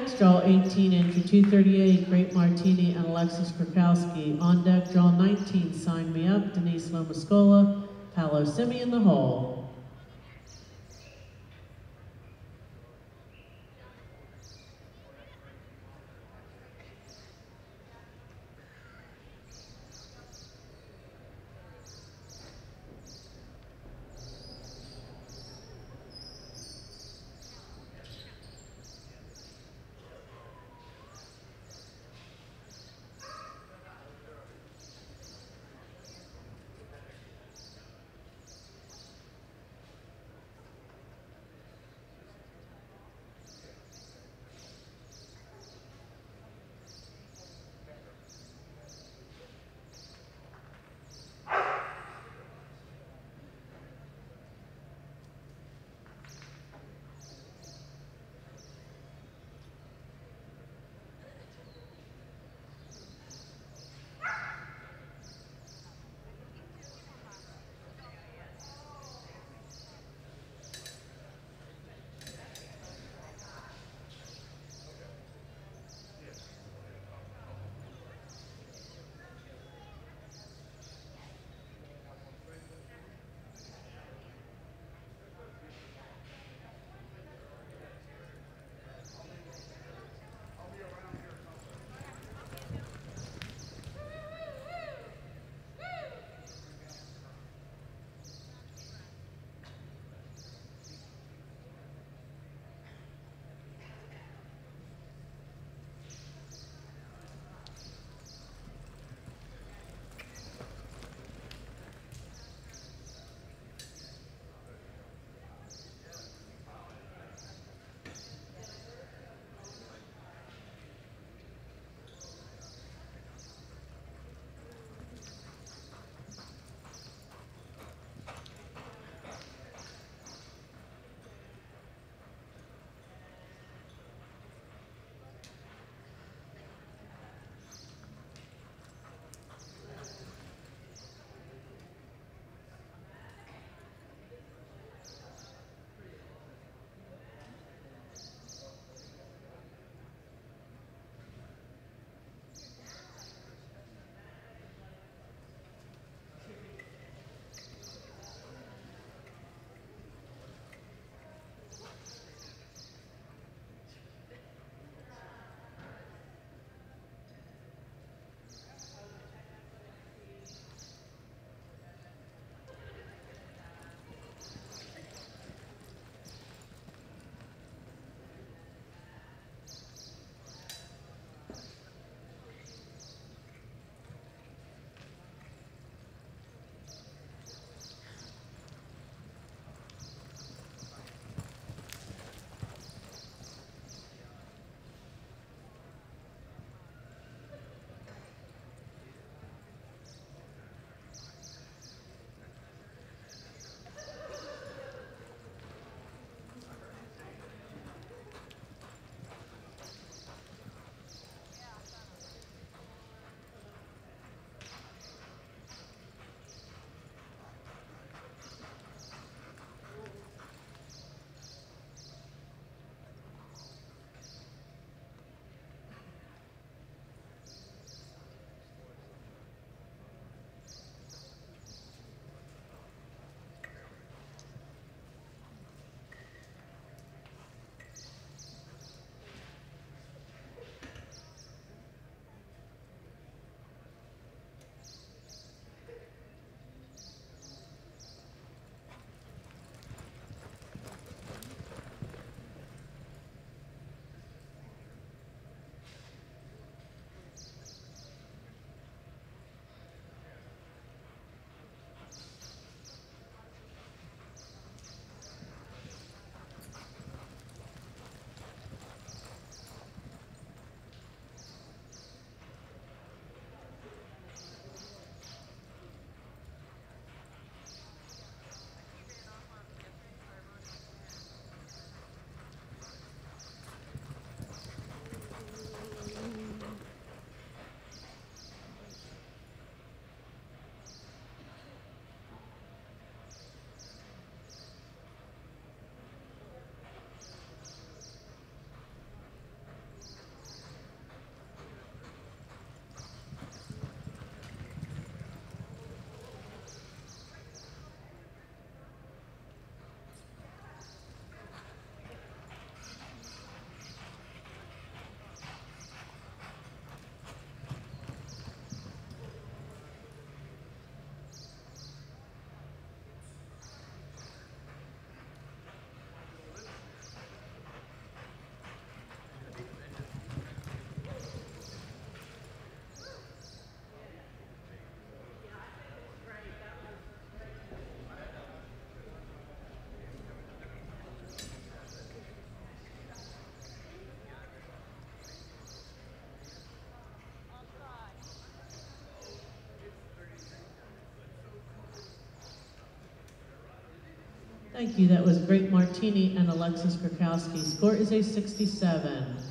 next, draw 18, entry 238, Great Martini and Alexis Gratkowski. On deck, draw 19, Sign Me Up, Denise Lomascola, Paolo Simi in the hole. Thank you. That was Great Martini and Alexis Gratkowski. Score is a 67.